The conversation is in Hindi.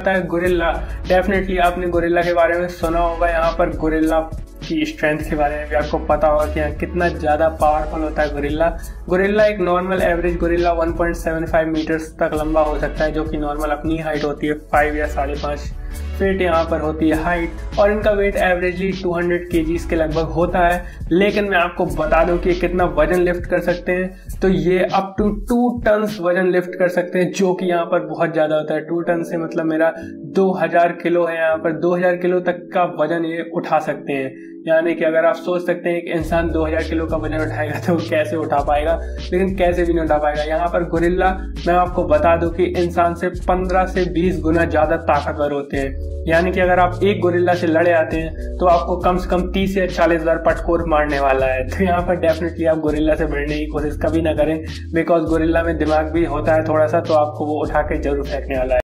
आता है गोरिल्ला। डेफिनेटली आपने गोरिल्ला के बारे में सुना होगा, यहाँ पर गोरिल्ला की स्ट्रेंथ के बारे में भी आपको पता होगा कि यहाँ कितना ज़्यादा पावरफुल होता है गोरिल्ला। गोरिल्ला एक नॉर्मल एवरेज गोरिल्ला 1.75 मीटर्स तक लंबा हो सकता है, जो कि नॉर्मल अपनी हाइट होती है फाइव या साढ़े फीट यहाँ पर होती है हाइट और इनका वेट एवरेजली 200 हंड्रेड के लगभग होता है। लेकिन मैं आपको बता दूँ कि कितना वज़न लिफ्ट कर सकते हैं। तो ये अप टू टू टन वज़न लिफ्ट कर सकते हैं, जो कि यहाँ पर बहुत ज़्यादा होता है। टू टन से मतलब मेरा 2000 किलो है यहाँ पर। 2000 किलो तक का वज़न ये उठा सकते हैं। यानी कि अगर आप सोच सकते हैं कि इंसान 2000 किलो का वज़न उठाएगा तो कैसे उठा पाएगा? लेकिन कैसे भी नहीं उठा पाएगा। यहाँ पर गुरिल्ला मैं आपको बता दूँ कि इंसान से 15 से 20 गुना ज़्यादा ताकतवर होते हैं। यानी कि अगर आप एक गोरिल्ला से लड़े आते हैं तो आपको कम से कम तीस या चालीस बार पटकोर मारने वाला है। तो यहाँ पर डेफिनेटली आप गोरिल्ला से भिड़ने की कोशिश कभी ना करें बिकॉज़ गोरिल्ला में दिमाग भी होता है थोड़ा सा तो आपको वो उठा के ज़रूर फेंकने वाला है।